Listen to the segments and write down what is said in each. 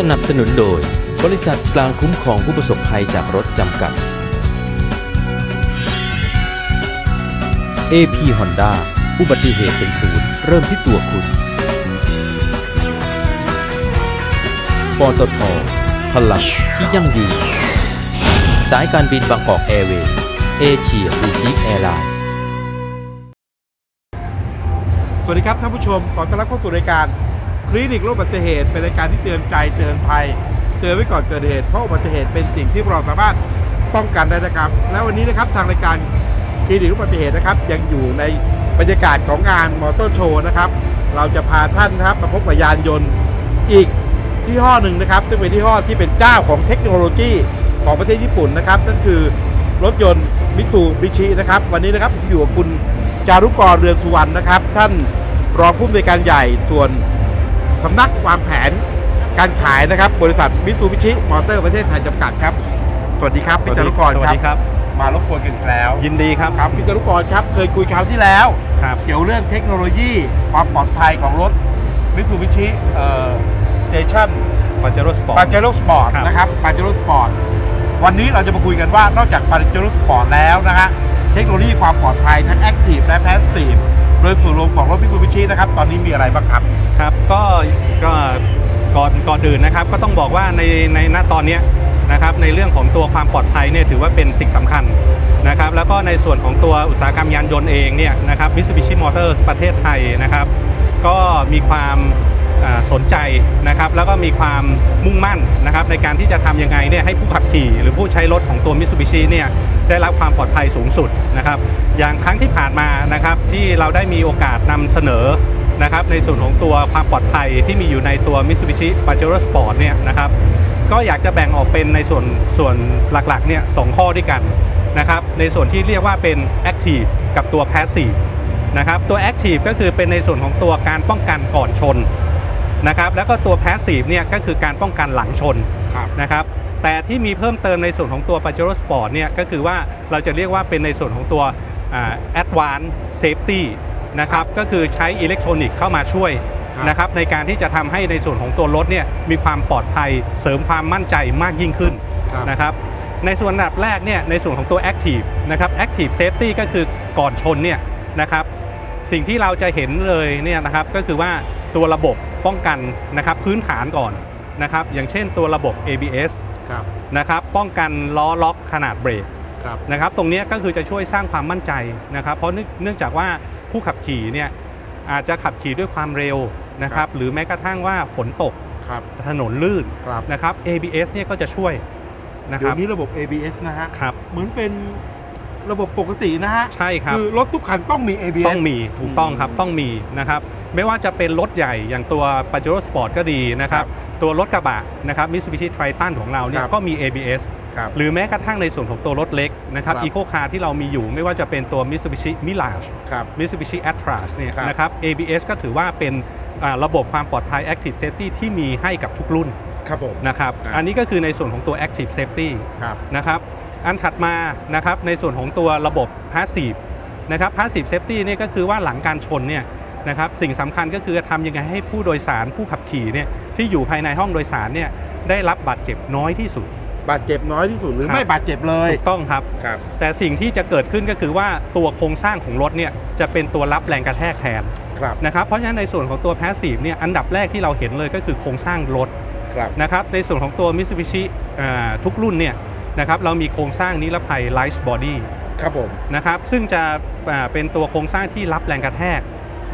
สนับสนุนโดย บริษัทกลางคุ้มครองผู้ประสบภัยจากรถจำกัด AP Honda อุบัติเหตุเป็นศูนย์เริ่มที่ตัวคุณ ปตทพลังที่ยั่งยืน สายการบินบางกอกแอร์เวย์ Asia's Boutique Airline สวัสดีครับท่านผู้ชม ขอต้อนรับเข้าสู่รายการ คลินิกโรคอุบัติเหตุเป็นรายการที่เตือนใจเตือนภัย เตือนไว้ก่อนเกิดเหตุเพราะอุบัติเหตุเป็นสิ่งที่เราสามารถป้องกันได้นะครับ และวันนี้นะครับทางรายการคลินิกโรคอุบัติเหตุนะครับ ยังอยู่ในบรรยากาศของงานมอเตอร์โชว์นะครับ เราจะพาท่านนะครับมาพบกับยานยนต์อีกที่ห้อหนึ่งนะครับซึ่งเป็นที่ห้อที่เป็นเจ้าของเทคโนโลยีของประเทศญี่ปุ่นนะครับ นั่นคือรถยนต์มิตซูบิชินะครับ วันนี้นะครับผมอยู่กับคุณจารุกรเรืองสุวรรณนะครับ ท่านรองผู้อำนวยการใหญ่ส่วน สำนักวางแผนการขายนะครับ บริษัทมิตซูบิชิมอเตอร์ประเทศไทยจำกัดครับ สวัสดีครับพี่จารุกรสวัคสรับดีครับ มารบกวนกันอีกแล้ว ยินดีครับครับพี่จารุกรครับ เคยคุยคราวที่แล้ว ครับเกี่ยวเรื่องเทคโนโลยีความปลอดภัยของรถมิตซูบิชิเอ่อสเตชัน Pajero Sport Pajero Sport ครับนะครับ Pajero Sportวันนี้เราจะมาคุยกันว่านอกจาก Pajero Sport แล้วนะฮะเทคโนโลยีความปลอดภัยทั้ง active และ passiveีฟ โดยส่วนรวมของรถมิตซูบิชินะครับตอนนี้มีอะไรบ้างครับ ครับก็ก็ก่อนก่อนอื่นนะครับก็ต้องบอกว่าในในณตอนเนี้ยนะครับในเรื่องของตัวความปลอดภัยเนี่ยถือว่าเป็นสิ่งสำคัญนะครับแล้วก็ในส่วนของตัวอุตสาหกรรมยานยนต์เองเนี่ยนะครับ Mitsubishi Motors ประเทศไทยนะครับ ก็มีความ สนใจนะครับแล้วก็มีความมุ่งมั่นนะครับในการที่จะทำยังไงเนี่ยให้ผู้ขับขี่ หรือผู้ใช้รถของตัว Mitsubishi เนี่ยได้รับความปลอดภัยสูงสุดนะครับอย่างครั้งที่ผ่านมานะครับที่เราได้มีโอกาสนำเสนอนะครับในส่วนของตัวความปลอดภัยที่มีอยู่ในตัว Mitsubishi Pajero Sport เนี่ยนะครับก็อยากจะแบ่งออกเป็นในส่วนส่วนหลักๆเนี่ยสองข้อด้วยกันนะครับในส่วนที่เรียกว่าเป็น Active กับตัว Passive นะครับตัว Active ก็คือเป็นในส่วนของตัวการป้องกันก่อนชน นะครับแล้วก็ตัว Passive เนี่ยก็คือการป้องกันหลังชนครับนะครับแต่ที่มีเพิ่มเติมในส่วนของตัว Pajero Sport เนี่ยก็คือว่าเราจะเรียกว่าเป็นในส่วนของตัวอ่า Advanced Safety นะครับก็คือใช้อิเล็กทรอนิกส์เข้ามาช่วยครับนะครับในการที่จะทำให้ในส่วนของตัวรถเนี่ยมีความปลอดภัยเสริมความมั่นใจมากยิ่งขึ้นครับนะครับในส่วนอันดับแรกเนี่ยในส่วนของตัว Active นะครับ Active Safety ก็คือก่อนชนเนี่ยนะครับสิ่งที่เราจะเห็นเลยเนี่ยนะครับก็คือว่าตัวระบบ ป้องกันนะครับพื้นฐานก่อนนะครับอย่างเช่นตัวระบบ ABS ครับนะครับป้องกันล้อล็อกขนาดเบรกครับนะครับตรงเนี้ยก็คือจะช่วยสร้างความมั่นใจนะครับเพราะเนื่องเนื่องจากว่าผู้ขับขี่เนี่ยอาจจะขับขี่ด้วยความเร็วนะครับหรือแม้กระทั่งว่าฝนตกครับถนนลื่นครับนะครับ ABS เนี่ยก็จะช่วยนะคเดี๋ยรับวนี้ระบบ ABS นะฮะครับเหมือนเป็นระบบปกตินะฮะใช่ครับคือรถทุกคันต้องมี ABS ต้องมีถูกต้องครับต้องมีนะครับ ไม่ว่าจะเป็นรถใหญ่อย่างตัว Pajero Sport ก็ดีนะครับครัตัวรถกระบะนะครับ Mitsubishi Triton ของเราเนี่คยรับก็มี ABS ครับหรือแม้กระทั่งในส่วนของตัวรถเล็กนะครับครับ Eco Car ที่เรามีอยู่ไม่ว่าจะเป็นตัว Mitsubishi Mirage ครับ Mitsubishi a t r a s เนี่ยครับ นะครับ ABS ก็ถือว่าเป็นอ่าระบบความปลอดภัย Active Safety ที่มีให้กับทุกรุ่นครับผม นะครับครับ อันนี้ก็คือในส่วนของตัว Active Safety ครับ นะครับอันถัดมานะครับในส่วนของตัวระบบ Passive นะครับ Passive Safety เนี่ยก็คือว่าหลังการชนเนี่ย นะครับสิ่งสำคัญก็คือทำยังไงให้ผู้โดยสารผู้ขับขี่เนี่ยที่อยู่ภายในห้องโดยสารเนี่ยได้รับบาดเจ็บน้อยที่สุด บาดเจ็บน้อยที่สุดหรือครับไม่บาดเจ็บเลยถูกต้องครับครับ แต่สิ่งที่จะเกิดขึ้นก็คือว่าตัวโครงสร้างของรถเนี่ยจะเป็นตัวรับแรงกระแทกแทนครับนะครับเพราะฉะนั้นในส่วนของตัว Passive เนี่ยอันดับแรกที่เราเห็นเลยก็คือโครงสร้างรถครับนะครับในส่วนของตัว Mitsubishi อ่าทุกรุ่นเนี่ยนะครับเรามีโครงสร้างนิรภัย Light Body ครับผมนะครับซึ่งจะอ่าเป็นตัวโครงสร้างที่รับแรงกระแทก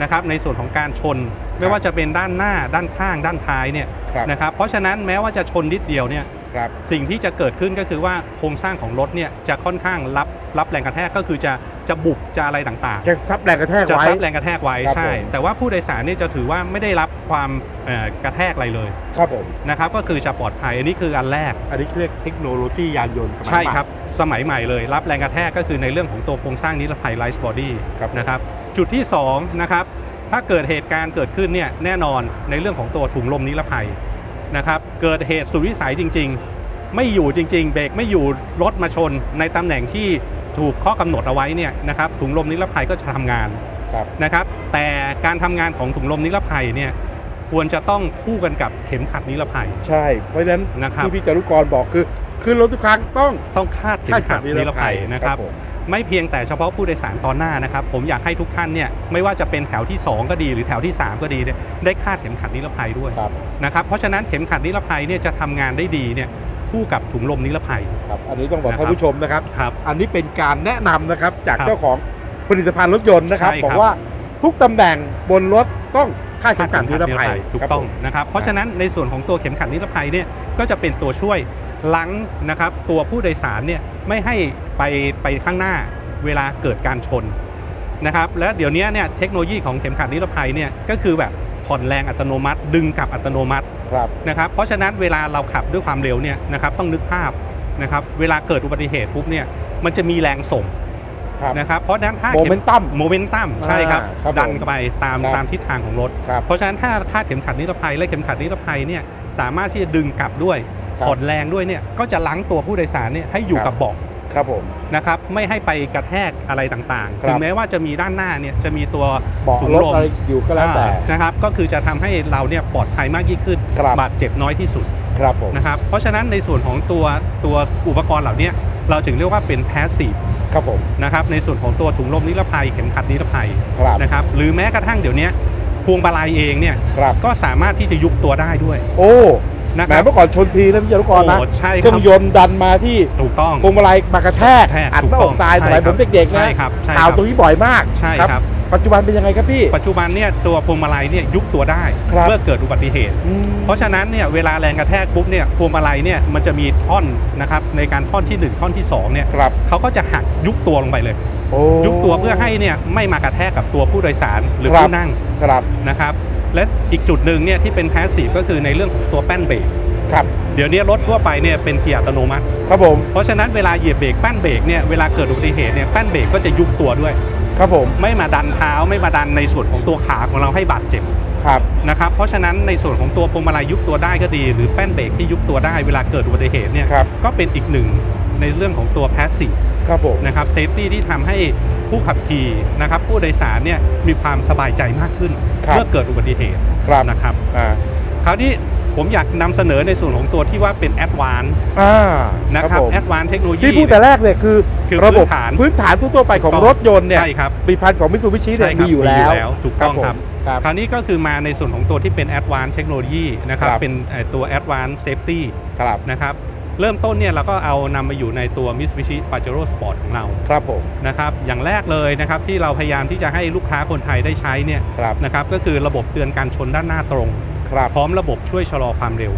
นะครับในส่วนของการชน ไม่ว่าจะเป็นด้านหน้าด้านข้าง ด้านท้ายเนี่ยครับนะครับเพราะฉะนั้นแม้ว่าจะชนนิดเดียวเนี่ย ครับสิ่งที่จะเกิดขึ้นก็คือว่าโครงสร้างของรถเนี่ยจะค่อนข้างรับรับแรงกระแทกก็คือจะจะบุบจะอะไรต่างจะซับแรงกระแทกๆจะไว้ซับแรงกระแทกไว้ครับใช่ ผม แต่ว่าผู้โดยสารเนี่ยจะถือว่าไม่ได้รับความเอ่อกระแทกอะไรเลยครับผม นะครับก็คือจะปลอดภัยอันนี้คืออันแรก อันนี้เรียกเทคโนโลยียานยนต์สมัยใช่ใหม่ ครับ สมัยใหม่เลยรับแรงกระแทกก็คือในเรื่องของตัวโครงสร้างนิรภัยไลท์บอดี้ครับ นะครับจุดที่2นะครับถ้าเกิดเหตุการณ์เกิดขึ้นเนี่ยแน่นอนในเรื่องของตัวถุงลมนิรภัย นะครับเกิดเหตุสุดวิสัยจริง ๆ ไม่อยู่จริง ๆ เบรกไม่อยู่รถมาชน ในตำแหน่งที่ถูกข้อกำหนดเอาไว้เนี่ยนะครับถุงลมนิรภัยก็จะทำงานครับนะครับ แต่การทำงานของถุงลมนิรภัยเนี่ยควรจะต้องคู่กันกับเข็มขัดนิรภัย ใช่ เพราะฉะนั้นนะครับ ที่พี่จารุกรบอกคือขึ้นรถทุกครั้งต้องต้องคาดเข็มขัดนิรภัยนะครับผม ไม่เพียงแต่เฉพาะผู้โดยสารตอนหน้านะครับ ผมอยากให้ทุกท่านเนี่ยไม่ว่าจะเป็นแถวที่ 2 ก็ดีหรือแถวที่ 3 ก็ดีเนี่ยได้คาดเข็มขัดนิรภัยด้วยครับ นะครับเพราะฉะนั้นเข็มขัดนิรภัยเนี่ยจะทำงานได้ดีเนี่ยคู่กับถุงลมนิรภัย ครับ อันนี้ต้องบอกนะครับ ท่านผู้ชมนะครับ ครับ อันนี้เป็นการแนะนำนะครับจากครับเจ้าของผลิตภัณฑ์รถยนต์นะครับ ใช่ครับ บอกว่าทุกตำแหน่งบนรถต้องคาดเข็มขัดนิรภัยถูกครับต้องผม นะครับเพราะฉะนั้นในส่วนของตัวเข็มขัดนิรภัยเนี่ยก็จะเป็นตัวช่วย ลังนะครับตัวผู้โดยสารเนี่ยไม่ให้ไปไปข้างหน้าเวลาเกิดการชนนะครับและเดี๋ยวนี้เนี่ยเทคโนโลยีของเข็มขัดนิรภัยเนี่ยก็คือแบบผ่อนแรงอัตโนมัติ ดึงกลับอัตโนมัติครับนะครับเพราะฉะนั้นเวลาเราขับด้วยความเร็วเนี่ยนะครับต้องนึกภาพนะครับเวลาเกิดอุบัติเหตุปุ๊บเนี่ยมันจะมีแรงส่งครับนะครับเพราะฉะนั้นถ้าโมเมนตัมโมเมนตัมใช่ครับอ่าครับผมดันเข้าไปตามครับตามทิศทางของรถครับเพราะฉะนั้นถ้าคาดเข็มขัดนิรภัยและเข็มขัดนิรภัยเนี่ยสามารถที่จะดึงกลับด้วยครับ ผ่อนแรงด้วยเนี่ยก็จะล้างตัวผู้โดยสารเนี่ยให้อยู่ครับกับเบาะครับผมนะครับไม่ให้ไปกระแทกอะไรต่างๆครับถึงแม้ว่าจะมีด้านหน้าเนี่ยจะมีตัวเบาะถุงรถลมอะไรอยู่ก็แล้วแต่อ่านะครับก็คือจะทำให้เราเนี่ยปลอดภัยมากยิ่งขึ้นครับบาดเจ็บน้อยที่สุดครับผมนะครับเพราะฉะนั้นในส่วนของตัวตัวอุปกรณ์เหล่านี้เราถึงเรียกว่าเป็นแพสซีฟครับผมนะครับในส่วนของตัวถุงลมนิรภัยเข็มขัดนิรภัยครับนะครับหรือแม้กระทั่งเดี๋ยวนี้พวงมาลัยเองเนี่ยครับก็สามารถที่จะยุบตัวได้ด้วย โอ้ นะแหคมรับ เมื่อก่อนชนทีนะพี่จารุกรนะโอ้ใช่เคครื่รัอบงยนต์ดันมาที่ถูกต้อง พวงมาลัยมากระแทกแทกอัดถูกหน้าต้อองกตายใช่สมัยคผรับมเด็กๆใช่นะครับใช่ข่าวครับตรงนี้บ่อยมากใช่ครับ ปัจจุบันเป็นยังไงครับพี่ ปัจจุบันเนี่ยตัวพวงมาลัยเนี่ยยุบตัวได้ครับ เมื่อเกิดอุบัติเหตุ อืม เพราะฉะนั้นเนี่ยเวลาแรงกระแทกปุ๊บเนี่ยพวงมาลัยเนี่ยมันจะมีท่อนนะครับในการท่อนที่หนึ่งท่อนที่สองเนี่ยครับ เขาก็จะหักยุบตัวลงไปเลย โอ้ ยุบตัวเพื่อให้เนี่ยไม่มากระแทกกับตัวผู้โดยสารหรือครับ ผู้นั่งครับ นะครับ และอีกจุดหนึ่งเนี่ยที่เป็น passive ก็คือในเรื่องของตัวแป้นเบรกครับเดี๋ยวนี้รถทั่วไปเนี่ยเป็นเกียร์อัตโนมัติครับผมเพราะฉะนั้นเวลาเหยียบเบรกแป้นเบรกเนี่ยเวลาเกิดอุบัติเหตุเนี่ยแป้นเบรกก็จะยุบตัวด้วย ครับผมไม่มาดันเท้าไม่มาดันในส่วนของตัวขาของเราให้บาดเจ็บครับนะครับเพราะฉะนั้นในส่วนของตัวพวงมาลัยยุบตัวได้ก็ดี หรือแป้นเบรกที่ยุบตัวได้เวลาเกิดอุบัติเหตุเนี่ยครับก็เป็นอีกหนึ่งในเรื่องของตัว passive ครับผมนะครับ safety ที่ทำให้ ผู้ขับขี่นะครับผู้โดยสารเนี่ยมีความสบายใจมากขึ้น ครับ เมื่อเกิดอุบัติเหตุครับนะครับ อ่าคราวนี้ผมอยากนำเสนอในส่วนของตัวที่ว่าเป็น advanced อ่านะครับผม Advanced Technology ที่พูดแต่แรกเนี่ยคือคือระบบพื้นฐาน พื้นฐานทั่วๆไปของรถยนต์เนี่ยใช่ครับ ผลิตภัณฑ์ของมิตซูบิชิเนี่ยใช่ครับมีอยู่แล้วถูกต้องครับ ผมครับ คราวนี้ก็คือมาในส่วนของตัวที่เป็น Advanced Technology นะครับ ครับ เป็นเอ่อตัว Advanced Safety ครับ นะครับ เริ่มต้นเนี่ยเราก็เอานำมาอยู่ในตัว Mitsubishi Pajero Sport ของเราครับผมนะครับอย่างแรกเลยนะครับที่เราพยายามที่จะให้ลูกค้าคนไทยได้ใช้เนี่ยครับนะครับก็คือระบบเตือนการชนด้านหน้าตรง ครับพร้อมระบบช่วยชะลอความเร็ว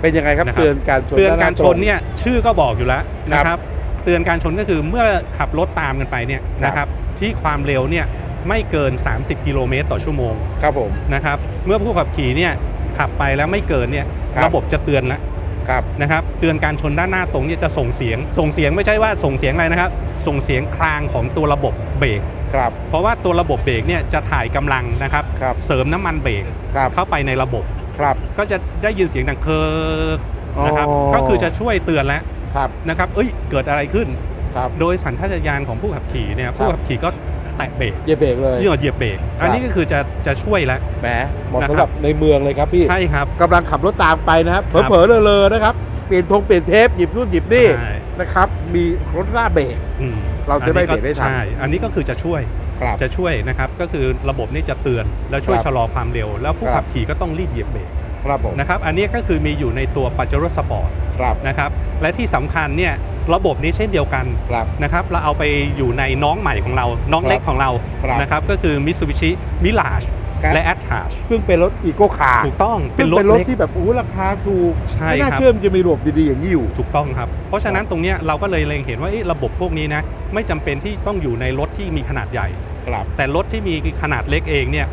เป็นยังไงครับนะครับ เตือนการชนเตือนด้หการชตนเนี่ยชื่อก็บอกอยู่แล้วนะคครัรับบเตือนการชนก็คือเมื่อขับรถตามกันไปเนี่ยครับ นะครับที่ความเร็วเนี่ยไม่เกิน 30 กิโลเมตรต่อชั่วโมงครับผม นะครับเมื่อผู้ขับขี่เนี่ยขับไปแล้วไม่เกินเนี่ยครับ ระบบจะเตือนแล้ว ครับนะครับเตือนการชนด้านหน้าตรงเนี่ยจะส่งเสียง ส่งเสียงไม่ใช่ว่าส่งเสียงอะไรนะครับ ส่งเสียงคลางของตัวระบบเบรกครับ เพราะว่าตัวระบบเบรกเนี่ยจะถ่ายกำลังนะครับครับเสริมน้ำมันเบรกครับเข้าไปในระบบครับ ก็จะได้ยินเสียงดังเคิร์นะครับอ๋อก็คือจะช่วยเตือนแล้วครับนะครับเอ้ยเกิดอะไรขึ้นครับโดยสัญชาตญาณของผู้ขับขี่เนี่ยผู้ขับขี่ก็ แตะเบรกเหยียบเบรกเลยเหยียบเหยียบเบรกอันนี้ก็คือจะจะช่วยแล้วแหมเหมาะนะครับสำหรับในเมืองเลยครับพี่ใช่ครับกำลังขับรถตามไปนะครับครับเผลอๆเลอๆนะครับเปลี่ยนธงเปลี่ยนเทปหยิบนู่นหยิบนี่ใช่นะครับมีรถหน้าเบรกอืมเราจะได้เบรกได้ทันใช่อันนี้ก็คือจะช่วยครับจะช่วยนะครับก็คือระบบนี้จะเตือนแล้วช่วยครับชะลอความเร็ว แล้วผู้ครับขับขี่ก็ต้องรีบเหยียบเบรกครับผมนะครับอันนี้ก็คือมีอยู่ในตัว Pajero Sport ครับนะครับและที่สำคัญเนี่ย ระบบนี้เช่นเดียวกันครับนะครับเราเอาไปอยู่ในน้องใหม่ของเรา น้องเล็กของเราครับนะครับก็คือ Mitsubishi Mirage ครับและ a t t a c h ซึ่งเป็นรถอีโก้คาร์ถูกต้องซึ่งเป็นรถเป็นรถเล็กที่แบบอู้ราคาถูกใช่ไม่น่าครับเชื่อมนจะมีระบบดีๆอย่างนี้อยู่ ถูกต้องครับ เพราะฉะนั้นตรงเนี้ยเราก็เลยเล็งเห็นว่าเอ๊ะระบบพวกนี้นะไม่จำเป็นที่ต้องอยู่ในรถที่มีขนาดใหญ่ครับแต่รถที่มีขนาดเล็กเองเนี่ย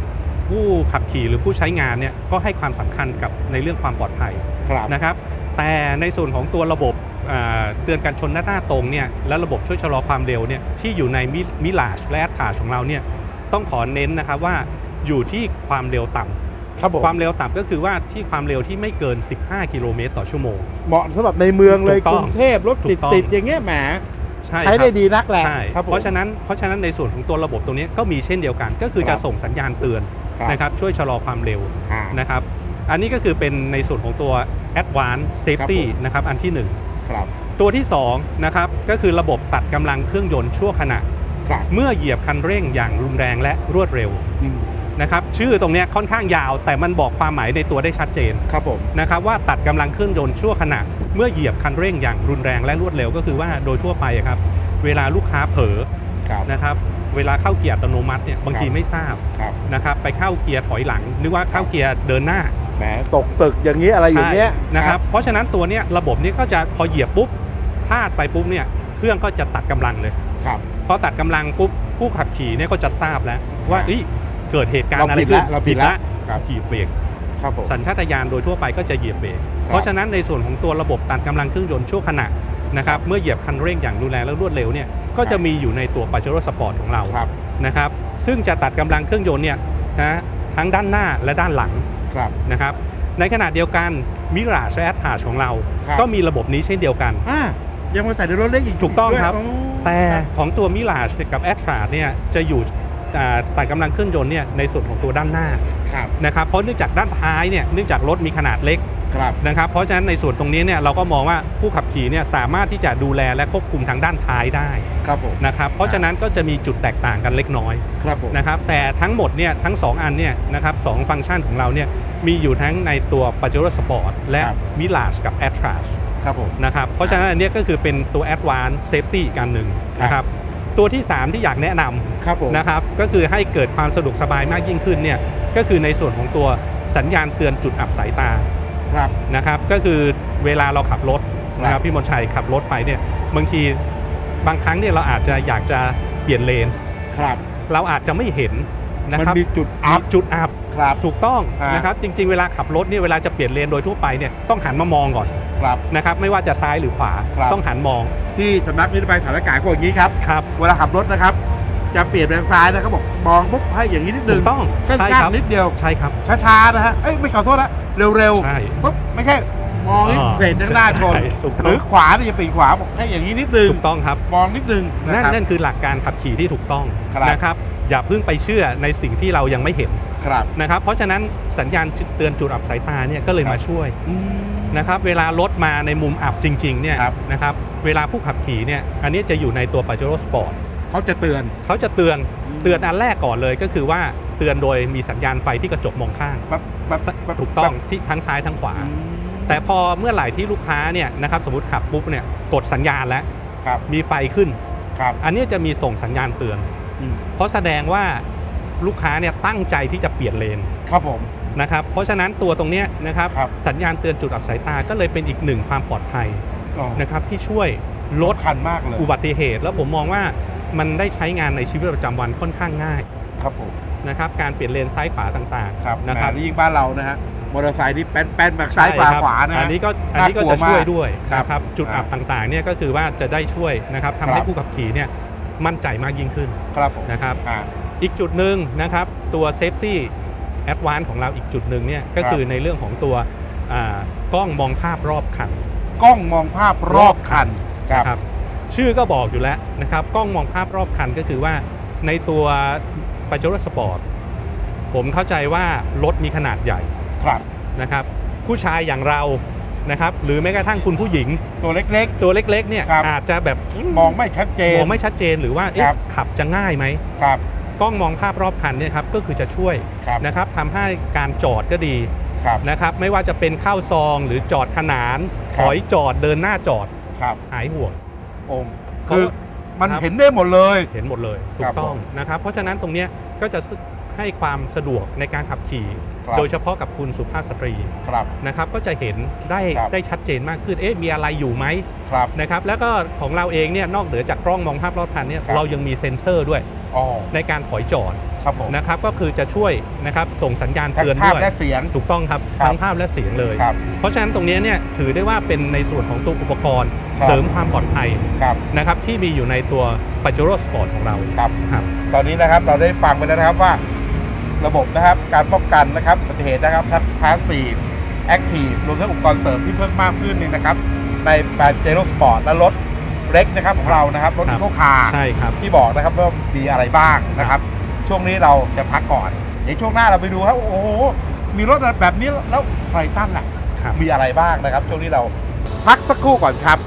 ผู้ขับขี่หรือผู้ใช้งานเนี่ยก็ให้ความสำคัญกับในเรื่องความปลอดภัยครับนะครับ แต่ในส่วนของตัวระบบอ่า เตือนการชนด้านหน้าตรงเนี่ยและระบบช่วยชะลอความเร็วเนี่ยที่อยู่ในมิลาชและถาของเราเนี่ยต้องขอเน้นนะครับว่าอยู่ที่ความเร็วต่ำครับผมความเร็วต่ำก็คือว่าที่ความเร็วที่ไม่เกิน 15 กิโลเมตรต่อชั่วโมง เหมาะสำหรับในเมืองเลยถูกต้กองรุงเทพรถติดถูกต้องติดอย่างเงี้ยแหมใช่ใช้คได้รับดีนักแหละใช่ครับผมเพราะฉะนั้นเพราะฉะนั้นในส่วนของตัวระบบตรงนี้ก็มีเช่นเดียวกัน ก็คือครัจะบส่งสัญญาณเตือนครับนะครับช่วยชะลอความเร็วอ่านะครับอันนี้ก็คือเป็นในส่วนของตัว Advanced Safety ครับผมนะครับอันที่หนึ่ง ครับตัวที่2นะครับก็คือระบบตัดกำลังเครื่องยนต์ชั่วขณะครับเมื่อเหยียบคันเร่งอย่างรุนแรงและรวดเร็วอืมนะครับชื่อตรงเนี้ยค่อนข้างยาว แต่มันบอกความหมายในตัวได้ชัดเจนครับผมนะครับว่าตัดกำลังเครื่องยนต์ชั่วขณะ เมื่อเหยียบคันเร่งอย่างรุนแรงและรวดเร็วก็คือว่าโดยทั่วไปอะครับ เวลาลูกค้าเผลอครับนะครับเวลาเข้าเกียร์อัตโนมัติเนี่ยบางทีครับไม่ทราบครับนะครับไปเข้าเกียร์ถอยหลังนึกว่าเข้าเกียร์เดินหน้า แหมตกตึกอย่างนี้อะไรอย่างเงี้ยใช่นะครับเพราะฉะนั้นตัวเนี้ยระบบนี้ก็จะพอเหยียบปุ๊บพลาดไปปุ๊บเนี่ยเครื่องก็จะตัดกำลังเลยครับพอตัดกำลังปุ๊บผู้ขับขี่เนี่ยก็จะทราบแล้วว่าครับเอ้ยเกิดเหตุการเราณ์อะไรผิดขึ้แล้นวเราผิดแล้วครับเหยียบเบรกครับผมสัญชาตญาณโดยทั่วไปก็จะเหยียบเบรกครับเพราะฉะนั้นในส่วนของตัวระบบตัดกำลังเครื่องยนต์ชั่วขณะนะครับเมื่อเหยียบคันเร่งอย่างรุนแรงและรวดเร็วเนี่ยก็จะมีอยู่ในตัว Pajero Sport ของเราครับนะครับซึ่งจะตัดกำลังเครื่องยนต์เนี่ยนะทั้งด้านหน้าและด้านหลัง ครับนะครับในขณะเดียวกันมิราชและแอด a ของเรา ครับ ก็มีระบบนี้เช่นเดียวกัน อ่ายังมาใส่ในรถเล็กอีกถูกต้องด้วยครับโแต่ของตัวมิราชกับแอด a เนี่ยจะอยู่อ่าตัดกำลังเครื่องยนต์เนี่ยในส่วนของตัวด้านหน้าครับ นะครับเพราะเนื่องจากด้านท้ายเนี่ยเนื่องจากรถมีขนาดเล็กครับ นะครับเพราะฉะนั้นในส่วนตรงนี้เนี่ยเราก็มองว่าผู้ขับขี่เนี่ยสามารถที่จะดูแลและควบคุมทางด้านท้ายได้ครับผมนะครับเพราะฉะนั้นก็จะมีจุดแตกต่างกันเล็กน้อยครับผมนะครับแต่ทั้งหมดเนี่ยทั้ง 2 อันเนี่ยนะครับสองฟังก์ชันของเราเนี่ยมีอยู่ทั้งในตัว Pajero Sport และ Mirage กับ a t r a s ครับผมนะครับเพราะฉะนั้นอันเนี้ยก็คือเป็นตัว Advanced Safety อีกอันหนึ่งครับนะครับตัวที่ 3 ที่อยากแนะนำครับผมนะครับก็คือให้เกิดความสะดวกสบายมากยิ่งขึ้นเนี่ยก็คือในส่วนของตัวสัญญาณเตือนจุดอับสายตา ครับนะครับ ก็คือเวลาเราขับรถนะคครัรับบพี่มนชัยขับรถไปเนี่ยบางทีบางครั้งเนี่ยเราอาจจะอยากจะเปลี่ยนเลนครับ เราอาจจะไม่เห็นนะมันครับมีจุดอัพมีจุดอับครับถูกต้องอ่านนะครับจริง ๆ เวลาขับรถเนี่ยเวลาจะเปลี่ยนเลนโดยทั่วไปเนี่ยต้องหันมามองก่อนครับนะครับไม่ว่าจะซ้ายหรือขวาครับต้องหันมอง ที่สำนักนิรภัยสถานการณ์ก็อย่างนี้ครับครับเวลาขับรถนะครับจะเปลี่ยนไปทางซ้ายนะเขาบอกมองปุ๊บให้อย่างนี้นิดนึถูงกต้องสั้ใช่นครับๆนิดเดียวใช่ครับช้าๆนะฮะเอ้ยไม่ขอโทษนะ เร็วใช่ ๆปุ๊บไม่ใช่มองนี่อ่าเสร็จทางหน้าชนใช่ถูกต้อง หรือขวาเนี่ยจะปีกขวาบอกให้อย่างนี้นิดนึงถูกต้องครับ มองนิดนึงนะนั่นครับ นั่นคือหลักการขับขี่ที่ถูกต้องครับ นะครับ อย่าเพิ่งไปเชื่อในสิ่งที่เรายังไม่เห็นครับนะครับ เพราะฉะนั้นสัญญาณเตือนจุดอับสายตาเนี่ยก็เลยครับมาช่วยอืม นะครับ เวลารถมาในมุมอับจริงๆเนี่ยครับ นะครับ เวลาผู้ขับขี่เนี่ย อันนี้จะอยู่ในตัว Pajero Sport เขาจะเตือน เขาจะเตือนอืมเตือนอันแรกก่อนเลยก็คือว่าเตือนโดยมีสัญญาณไฟที่กระจกมองข้าง ปั๊บปั๊บปั๊บ ถูกต้องที่ทั้งซ้ายทั้งขวา แต่พอเมื่อไหร่ที่ลูกค้าเนี่ยนะครับสมมติขับปุ๊บเนี่ยกดสัญญาณแล้วมีไฟขึ้นอันนี้จะมีส่งสัญญาณเตือน เพราะแสดงว่าลูกค้าเนี่ยตั้งใจที่จะเปลี่ยนเลนครับผมนะครับเพราะฉะนั้นตัวตรงนี้นะครับรบสัญญาณเตือนจุดอับสายตาก็เลยเป็นอีกหนึ่งความปลอดภัยนะครับที่ช่วยลดสำคัญมากเลยอุบัติเหตุ แล้วผมมองว่ามันได้ใช้งานในชีวิตประจำวันค่อนข้างง่าย ครับผม นะครับการเปลี่ยนเลนซ้ายขวาต่างครับๆนะครับแหมยิ่งบ้านเรานะฮะมอเตอร์ไซค์นี่แป้นแป้นแบบซ้ายขวาใช่ครับขวานะฮะอันนี้ก็อันนี้ก็น่ากลัวจะช่วยมากด้วยครับนะครับจุดอับอ่าต่างๆเนี่ยก็คือว่าจะได้ช่วยนะครับทำให้ครับ ผู้ขับขี่เนี่ยมั่นใจมากยิ่งขึ้นครับผมนะครับอ่า อีกจุดหนึ่งนะครับตัว Safety Advance ของเราอีกจุดหนึ่งเนี่ยก็ครับ คือในเรื่องของตัวอ่ากล้องมองภาพรอบคัน กล้องมองภาพรอบคันครับ นะครับชื่อก็บอกอยู่แล้วนะครับกล้องมองภาพรอบคันก็คือว่าในตัว Pajero Sport ผมเข้าใจว่ารถมีขนาดใหญ่ครับนะครับผู้ชายอย่างเรานะครับหรือแม้กระทั่งคุณผู้หญิงตัวเล็ก ตัวเล็กๆเนี่ยครับ อาจจะแบบๆ มองไม่ชัดเจน มองไม่ชัดเจนหรือว่าเอ๊ะครับ ขับจะง่ายไหมครับกล้องมองภาพรอบคันเนี่ยครับก็คือจะช่วยครับนะครับทำให้การจอดก็ดีครับ นะครับไม่ว่าจะเป็นเข้าซองหรือจอดขนานคถรับ อยจอดเดินหน้าจอดครับหายห่วง โอมคือ มันครับ เห็นได้หมดเลย เห็นหมดเลยถูครักบต้องผมนะครับ เพราะฉะนั้นตรงเนี้ยก็จะให้ความสะดวกในการขับขี่ ครับ โดยเฉพาะกับคุณสุภาพสตรีครับ นะครับ ก็จะเห็นได้ครับ ได้ชัดเจนมากขึ้นเอ๊ะมีอะไรอยู่ไหมครับ นะครับ แล้วก็ของเราเองเนี่ยนอกเหนือจากกล้องมองภาพรอบคันเนี่ยครับ เรายังมีเซ็นเซอร์ด้วยอ๋อ ในการถอยจอดครับผมนะครับก็คือจะช่วยนะครับส่งสัญญาณทั้งเตือนภาพด้วยและเสียงถูกต้องครับครับทั้งภาพและเสียงเลยครับเพราะฉะนั้นตรงนี้เนี่ยถือได้ว่าเป็นในส่วนของตัวอุปกรณ์ครับเสริมความปลอดภัยครับนะครับที่มีอยู่ในตัว Pajero Sport ของเราครับครับตอนนี้นะครับเราได้ฟังไปแล้วนะครับว่า ระบบนะครับการป้องกันนะครับอุบัติเหตุนะครับทั้ง passive active รวมทั้งอุปกรณ์เสริมที่เพิ่มมากขึ้นนี่นะครับใน Pajero Sport และรถ เล็กนะครับของเรานะครับรถครับ eco car ใช่ครับที่บอกนะครับว่ามีอะไรบ้างนะครับ ช่วงนี้เราจะพักก่อนเดี๋ยวช่วงหน้าเราไปดูครับ โอ้โห มีรถแบบนี้แล้วไทรทันล่ะครับมีอะไรบ้างนะครับ ช่วงนี้เราพักสักครู่ก่อนครับ